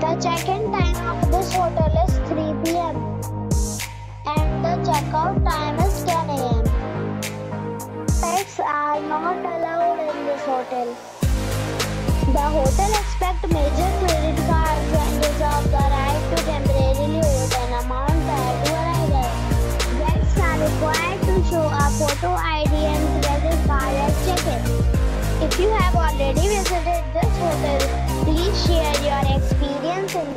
The check-in time of this hotel is 3 p.m. and the checkout time is 10 a.m. Pets are not allowed in this hotel. The hotel expects major credit cards and reserves the right to temporarily hold an amount prior to arrival. Guests are required to show a photo ID and credit card at check-in. If you have already visited this hotel, please share your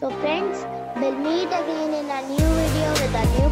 So friends, we'll meet again in a new video with a new